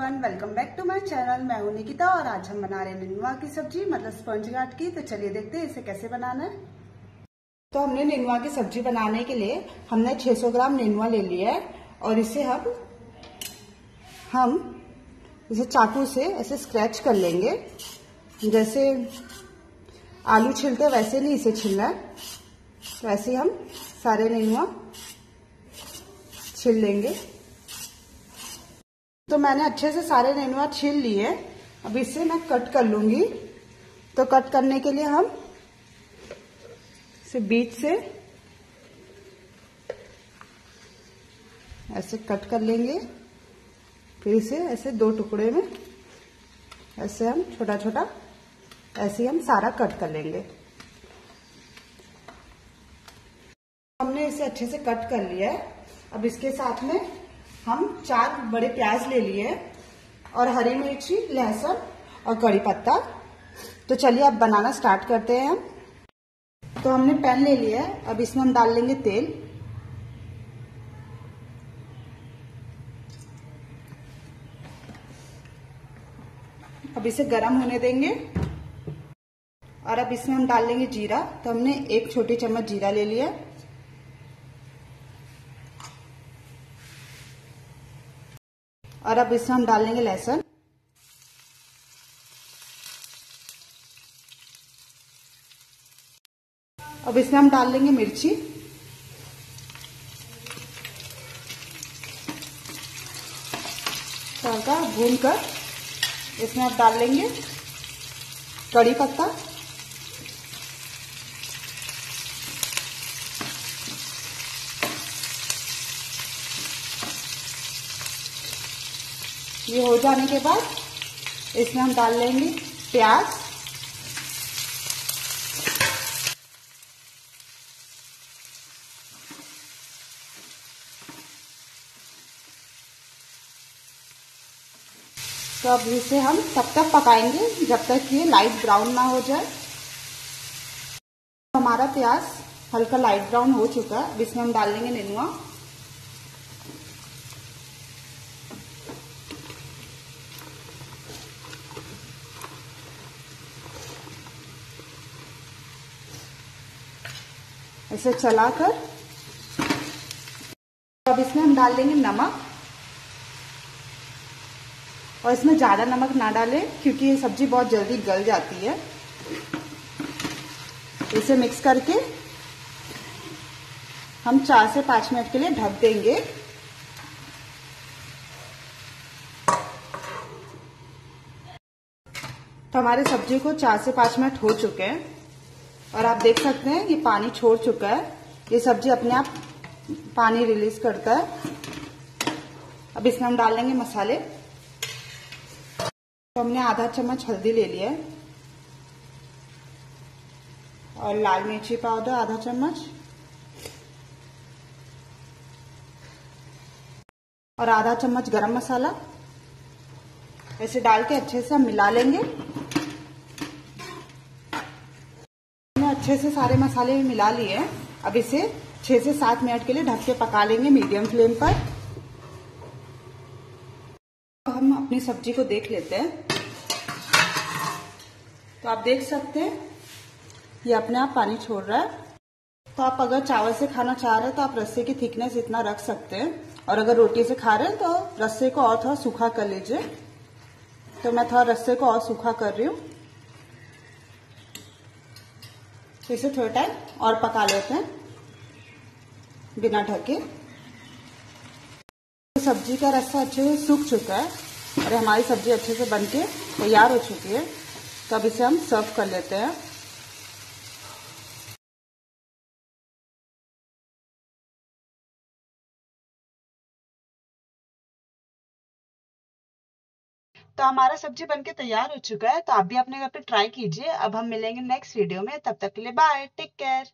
Channel मैं हूँ निकिता और आज हम बना रहे हैं निनुआ की सब्ज़ी मतलब स्पंज गाट की। तो चलिए देखते हैं इसे कैसे बनाना है। तो हमने निनुआ की सब्ज़ी बनाने के लिए हमने 600 ग्राम निनुआ ले लिया है और इसे हम हम इसे चाकू से ऐसे स्क्रैच कर लेंगे। जैसे आलू छिलते वैसे नहीं इसे छिलना है। वैसे हम सारे निनुआ छिल लेंगे। तो मैंने अच्छे से सारे नेनुआ छील लिए। अब इससे मैं कट कर लूँगी। तो कट करने के लिए हम इसे बीच से ऐसे कट कर लेंगे। फिर इसे ऐसे दो टुकड़े में ऐसे हम छोटा छोटा ऐसे हम सारा कट कर लेंगे। हमने इसे अच्छे से कट कर लिया है। अब इसके साथ में हम चार बड़े प्याज ले लिए और हरी मिर्ची, लहसुन और कड़ी पत्ता। तो चलिए अब बनाना स्टार्ट करते हैं तो हमने पैन ले लिया है, अब इसमें हम डाल लेंगे तेल। अब इसे गरम होने देंगे, और अब इसमें हम डाल लेंगे जीरा। तो हमने एक छोटी चम्मच जीरा ले लिया और अब इसमें हम डाल लेंगे लहसुन। अब इसमें हम डाल लेंगे मिर्ची। हल्का भून कर इसमें आप डाल लेंगे कड़ी पत्ता। ये हो जाने के बाद इसमें हम डाल लेंगे प्याज। तो अब इसे हम तब तक पकाएँगे जब तक ये लाइट ब्राउन ना हो जाए। हमारा प्याज हल्का लाइट ब्राउन हो चुका है। इसमें हम डाल लेंगे नेनुआ। इसे चलाकर अब इसमें हम डाल देंगे नमक। और इसमें ज़्यादा नमक ना डालें, क्योंकि ये सब्ज़ी बहुत जल्दी गल जाती है। इसे मिक्स करके हम चार से पाँच मिनट के लिए ढक देंगे। तो हमारे सब्ज़ी को चार से पाँच मिनट हो चुके हैं। और आप देख सकते हैं, ये पानी छोड़ चुका है। ये सब्ज़ी अपने आप पानी रिलीज़ करता है। अब इसमें हम डाल लेंगे मसाले। तो हमने आधा चम्मच हल्दी ले लिया है। और लाल मिर्ची पाउडर आधा चम्मच। और आधा चम्मच गरम मसाला। ऐसे डाल के अच्छे से हम मिला लेंगे। अच्छे से सारे मसाले मिला लिए हैं। अब इसे छह से सात मिनट के लिए ढक के पका लेंगे मीडियम फ्लेम पर। तो हम अपनी सब्ज़ी को देख लेते हैं। तो आप देख सकते हैं, ये अपने आप पानी छोड़ रहा है। तो आप अगर चावल से खाना चाह रहे हैं तो आप रस्से की थिकनेस इतना रख सकते हैं। और अगर रोटी से खा रहे हैं तो रस्से को और थोड़ा सूखा कर लीजिए। तो मैं थोड़ा रस्से को और सूखा कर रही हूँ। तो इसे थोड़ा टाइम और पका लेते हैं बिना ढके। तो सब्ज़ी का रस्सा अच्छे से सूख चुका है और हमारी सब्ज़ी अच्छे से बनके तैयार हो चुकी है। तो अब इसे हम सर्व कर लेते हैं। तो हमारा सब्ज़ी बनके तैयार हो चुका है तो आप भी अपने घर पे ट्राई कीजिए। अब हम मिलेंगे नेक्स्ट वीडियो में, तब तक के लिए बाय टेक केयर